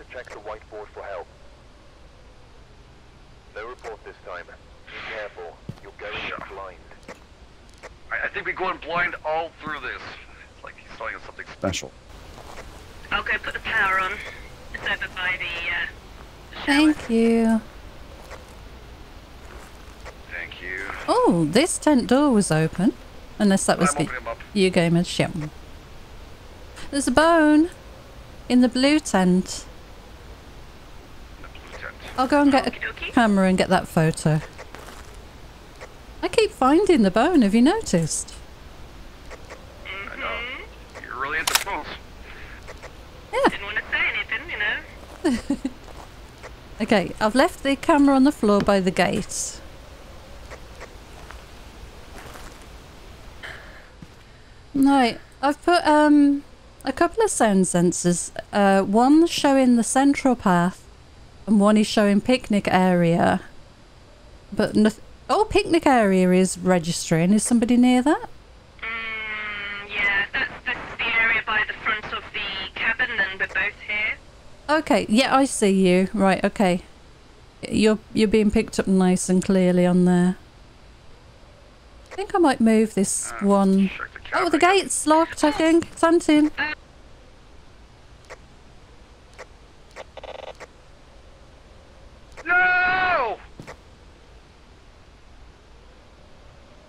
to check the whiteboard for help. No report this time. Be careful. You're going in blind. I, I think we're going blind all through this. It's like he's telling us something special. I'll go put the power on. It's over by the, uh, the. Thank you. Thank you. Oh, this tent door was open. Unless that was I'm the opening him up. you gamers. Shit. There's a bone in the blue tent. The blue tent. I'll go and get a camera and get that photo. I keep finding the bone. Have you noticed? I know. You're really into spoons. Didn't want to say anything, you know. Okay, I've left the camera on the floor by the gate. Right, I've put um a couple of sound sensors. Uh, one showing the central path, and one is showing picnic area. But noth- oh, picnic area is registering. Is somebody near that? Mm, yeah, that's, that's the area by the front of the cabin, and we're both here. Okay, yeah, I see you. Right, okay. You're you're being picked up nice and clearly on there. I think I might move this Uh, one. check the Oh, the gate's locked, I think. It's hunting. No! Yeah, Game Edge,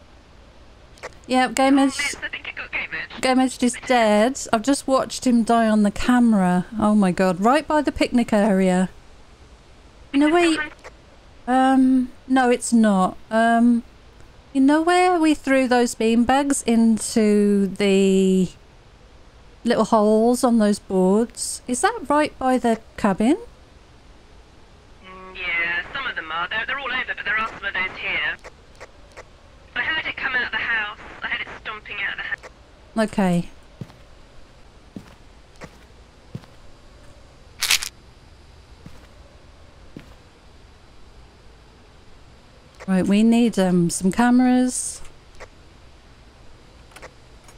Liz, I think it got game edge. Game Edge is dead. I've just watched him die on the camera. Oh my god, right by the picnic area. You know where? you- Um, no, it's not. Um, you know where we threw those beanbags into the little holes on those boards? Is that right by the cabin? Mm, yeah, some of them are. They're, they're all over, but there are some of those here. I heard it come out of the house. I heard it stomping out of the house. Okay. Right, we need um some cameras.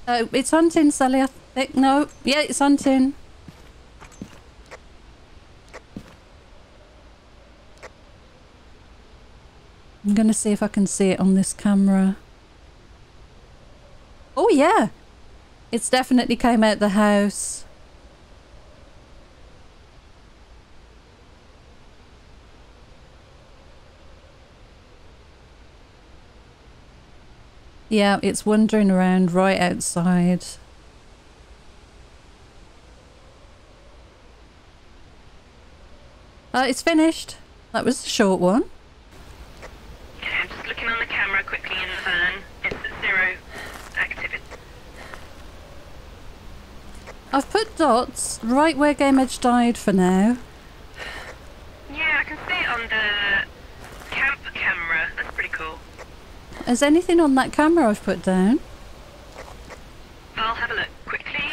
Oh, it's hunting, Sally. I think no. Yeah, it's hunting. I'm gonna see if I can see it on this camera. Oh yeah, it's definitely came out the house. Yeah, it's wandering around right outside. Uh, it's finished. That was a short one. I'm just looking on the camera quickly in the van. It's at zero activity. I've put dots right where Game Edge died for now. Yeah, I can see it on the camp camera. That's pretty cool. Is anything on that camera I've put down? I'll have a look quickly.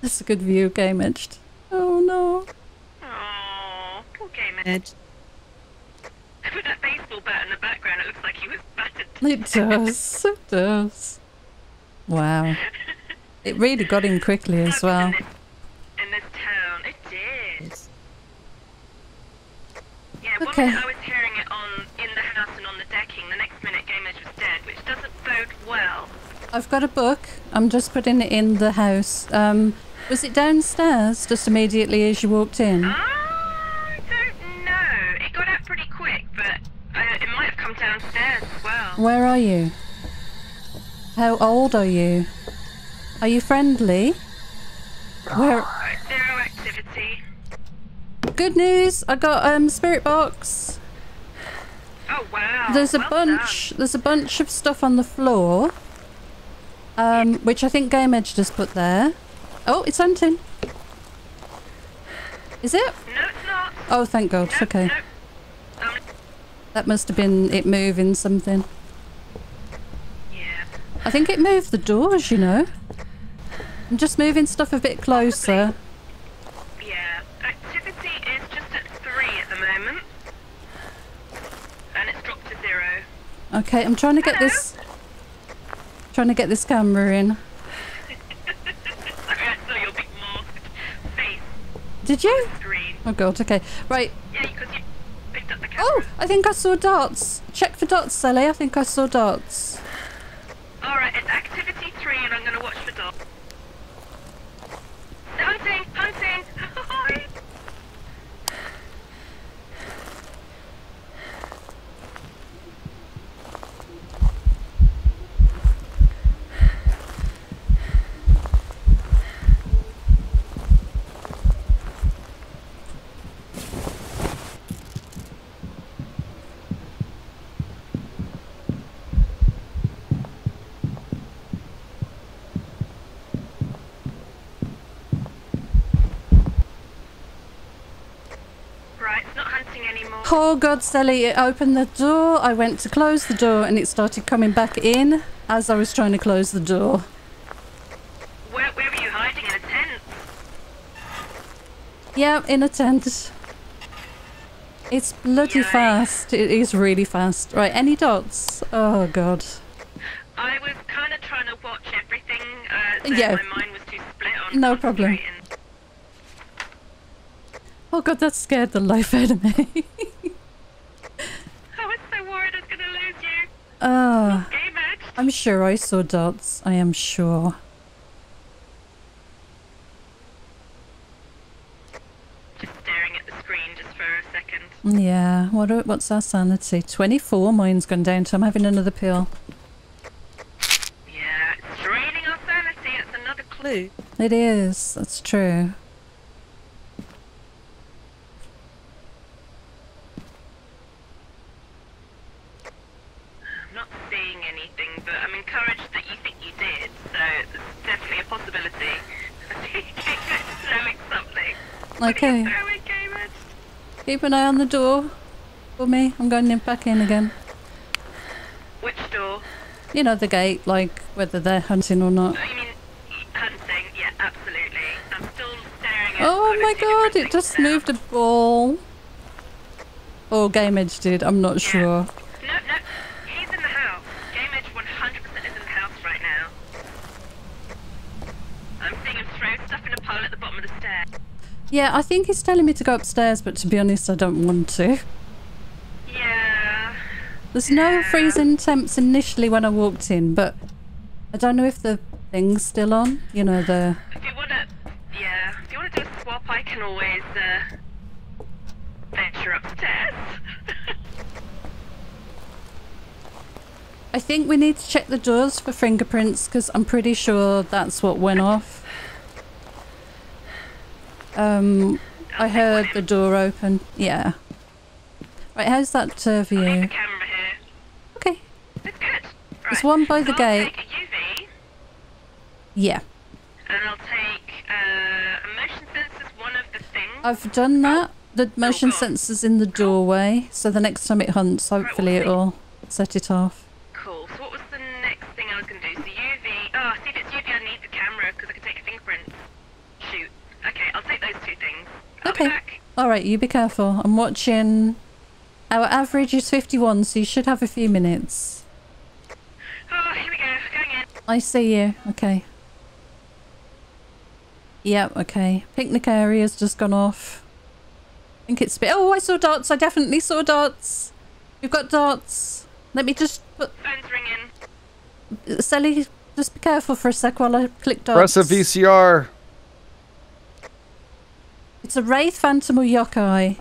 That's a good view, Game Edged. Oh no. Oh, poor game edge. I put that baseball bat in the background. It looks like he was battered. It does. It does. Wow. It really got him quickly as well. In this, town, it did. Yeah, one Okay. minute I was hearing it on in the house and on the decking. The next minute, Game Edge was dead, which doesn't bode well. I've got a book. I'm just putting it in the house. Um, was it downstairs just immediately as you walked in? I don't know. It got out pretty quick, but uh, it might have come downstairs as well. Where are you? How old are you? Are you friendly? Where? Activity. Good news! I got um spirit box. Oh wow. There's a well bunch. There's a bunch of stuff on the floor. Um, which I think Game Edge just put there. Oh, it's hunting. Is it? No, it's not. Oh, thank God. Okay. nope. Um, That must have been it moving something. I think it moved the doors, you know. I'm just moving stuff a bit closer. Possibly. Yeah, activity is just at three at the moment. And it's dropped to zero. Okay, I'm trying to get Hello? this... Trying to get this camera in. Sorry, I saw your big masked face. Did you? Oh god, okay. Right. Yeah, because you picked up the oh, camera. Oh, I think I saw dots. Check for dots, Sally. I think I saw dots. Oh god, Sally, it opened the door. I went to close the door and it started coming back in as I was trying to close the door. Where, where were you hiding? In a tent? Yeah, in a tent. It's bloody Yikes. fast. It is really fast. Right, any dots? Oh god. I was kind of trying to watch everything. Uh, so Yeah. My mind was too split on No problem. Oh god, that scared the life out of me. I was so worried I was going to lose Ah, I'm sure I saw dots. I am sure. Just staring at the screen just for a second. Yeah, what? are- What's our sanity? 24. Mine's gone down, so I'm having another pill. Yeah, it's draining our sanity. It's another clue. It is. That's true. I'm not seeing anything, but I'm encouraged that you think you did. So there's definitely a possibility. I think it's throwing something. Okay. Throwing game edge. Keep an eye on the door for me. I'm going in back in again. Which door? You know, the gate, like whether they're hunting or not. Oh, you mean hunting? Yeah, absolutely. I'm still staring at. Oh my god, it just now. moved a ball. Or Game Edge did, I'm not sure. No, no, he's in the house. Game Edge 100% is in the house right now. I'm seeing him throw stuff in a pile at the bottom of the stairs. Yeah, I think he's telling me to go upstairs, but to be honest, I don't want to. Yeah. There's no freezing temps initially when I walked in, but I don't know if the thing's still on. You know, the. If you wanna, yeah, if you wanna do a swap, I can always uh, venture upstairs. I think we need to check the doors for fingerprints because I'm pretty sure that's what went off. Um, I heard the door open. Yeah. Right, how's that uh, view? Okay. It's good. There's one by the gate. take a UV, Yeah. and I'll take uh, a motion sensor. One of the things. I've done that. The motion God. sensor's in the doorway, so the next time it hunts, hopefully it'll set it off. Cool. So what was the next thing I was going to do? So UV. Oh, see if it's UV, I need the camera because I can take a fingerprint. Shoot. Okay, I'll take those two things. I'll Okay. Be back. All right, you be careful. I'm watching. Our average is 51, so you should have a few minutes. Oh, here we go. Going in. I see you. Okay. Yep, okay. Picnic area's just gone off. I think it's... Be- oh, I saw dots. I definitely saw dots. We've got dots. Let me just put... Phone's ringing. Sally, just be careful for a sec while I click dots. Press a VCR. It's a Wraith, Phantom or Yokai.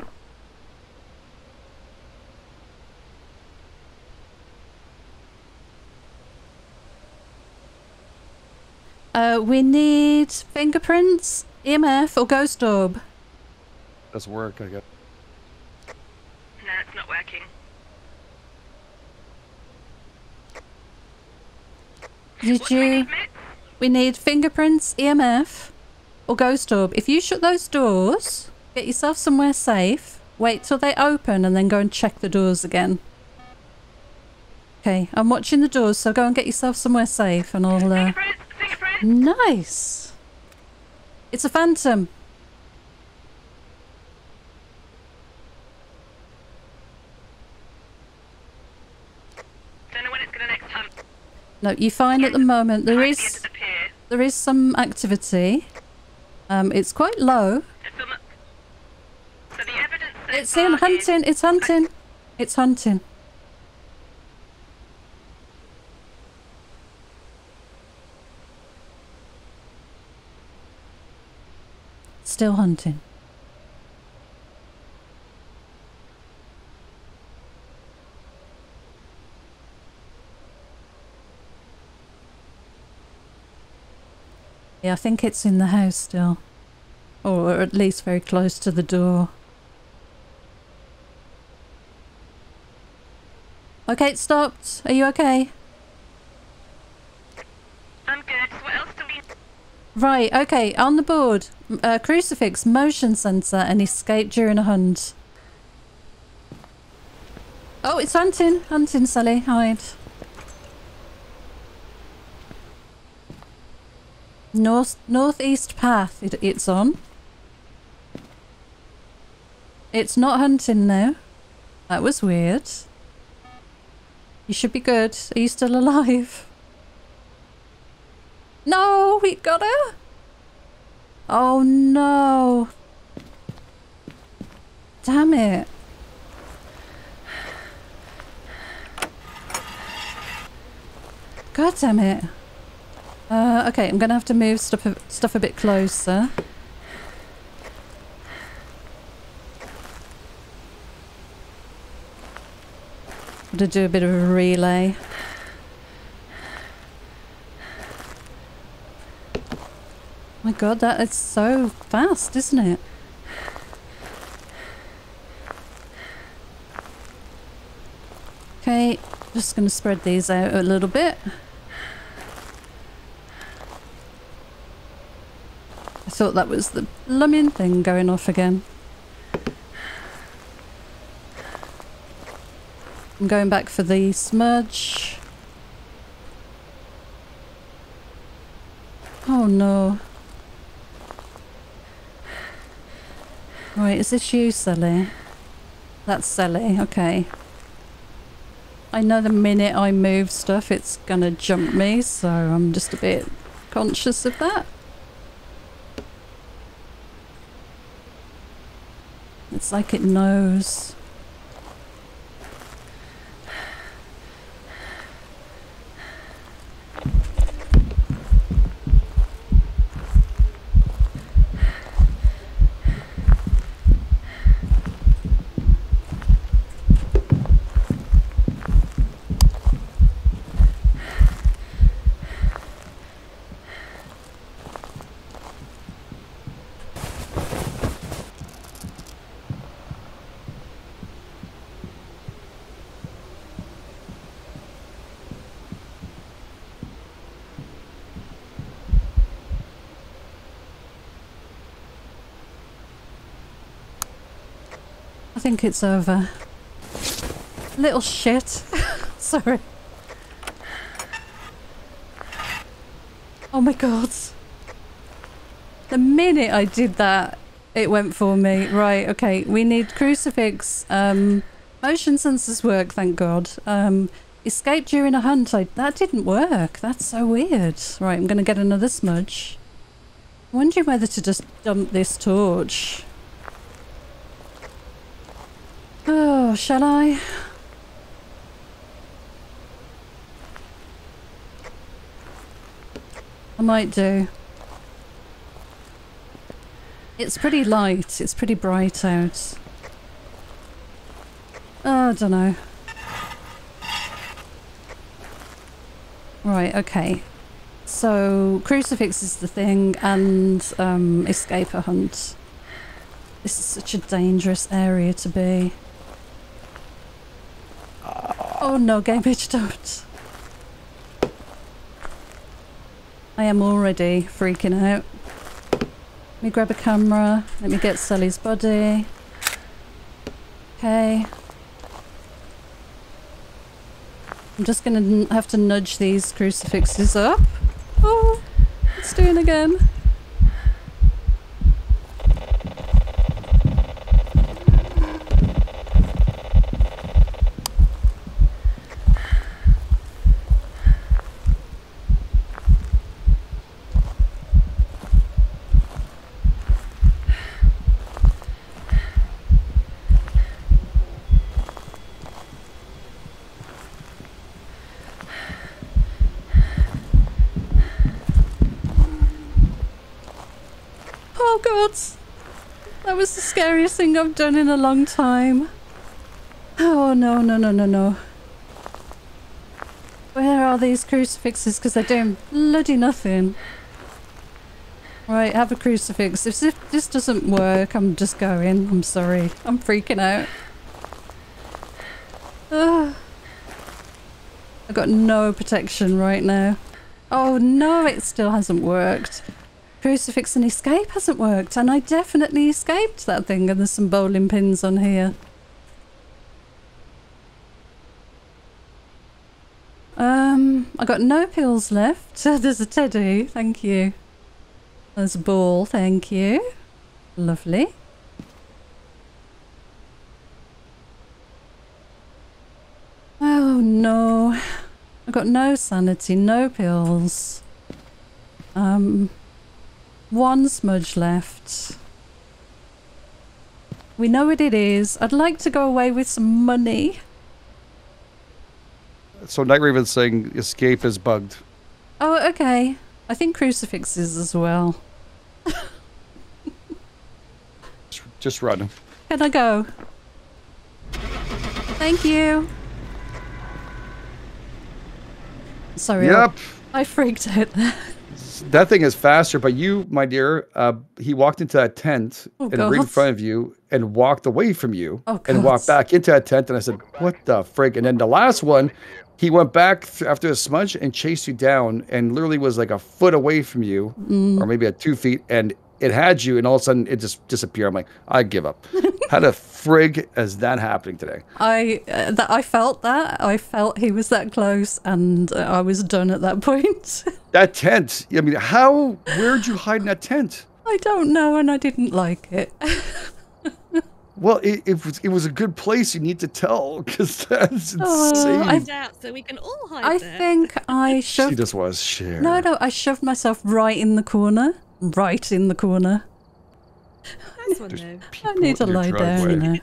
Uh, we need fingerprints, EMF, or ghost orb. Does work, I guess. No, it's not working. Did What do we you? need, We need fingerprints, EMF, or ghost orb. If you shut those doors, get yourself somewhere safe. Wait till they open and then go and check the doors again. Okay, I'm watching the doors, so go and get yourself somewhere safe, and I'll. Uh... Nice. It's a phantom. No, you find at the moment there is there is some activity. Um, it's quite low. It's in hunting. It's hunting. It's hunting. Still hunting. Yeah, I think it's in the house still. Or at least very close to the door. Okay, it stopped. Are you okay? I'm good. What else do we... Right, okay, on the board. Uh, crucifix, motion sensor, and escape during a hunt. Oh, it's hunting. Hunting, Sally. Hide. North northeast path. It, it's on. It's not hunting now. That was weird. You should be good. Are you still alive? No, we got her. Oh no. Damn it. God damn it. Uh, okay, I'm gonna have to move stuff a, stuff a bit closer. To do a bit of a relay. My god, that is so fast, isn't it? Okay, just gonna spread these out a little bit. Thought that was the blooming thing going off again. I'm going back for the smudge. Oh no. Right, is this you, Sally? That's Sally, okay. I know the minute I move stuff it's gonna jump me, so I'm just a bit conscious of that. It's like it knows. I think it's over. Little shit. Sorry. Oh my god. The minute I did that, it went for me. Right, okay. We need crucifix. Um, motion sensors work, thank god. Um, escape during a hunt. I, that didn't work. That's so weird. Right, I'm going to get another smudge. Wondering whether to just dump this torch. Oh, shall I? I might do. It's pretty light. It's pretty bright out. Oh, I don't know. Right, okay. So, crucifix is the thing, and um, escape a hunt. This is such a dangerous area to be. Oh no, game bitch, don't. I am already freaking out. Let me grab a camera. Let me get Sally's body. Okay. I'm just gonna have to nudge these crucifixes up. Oh, it's doing again. God. That was the scariest thing I've done in a long time. Oh no, no, no, no, no. Where are these crucifixes? Because they're doing bloody nothing. Right, have a crucifix. If this, doesn't work, I'm just going. I'm sorry. I'm freaking out. Ugh. I've got no protection right now. Oh no, it still hasn't worked. Crucifix and escape hasn't worked, and I definitely escaped that thing, and there's some bowling pins on here. Um, I got no pills left. There's a teddy, thank you. There's a ball, thank you. Lovely. Oh no. I got no sanity, no pills. Um, one smudge left. We know what it is. I'd like to go away with some money. So Night Raven's saying escape is bugged. Oh, okay. I think crucifixes as well. Just, just run. Can I go? Thank you. Sorry, I- Yep. I freaked out there. That thing is faster, but you, my dear, uh, he walked into that tent Oh, and right in front of you and walked away from you Oh, and walked back into that tent. And I said, What the frig? And then the last one, he went back th- after the smudge and chased you down and literally was like a foot away from you Mm. or maybe at two feet. And it had you, and all of a sudden it just disappeared. I'm like, I give up. How the frig is that happening today? I uh, that I felt that I felt he was that close, and uh, I was done at that point. That tent. I mean, how? Where'd you hide in that tent? I don't know, and I didn't like it. Well, it, it was it was a good place. You need to tell because that's Oh, insane. I- Find out so we can all hide I there. think I she shoved. just was share. No, no, I shoved myself right in the corner. Right in the corner. Nice one. I need to in your lie down, you know.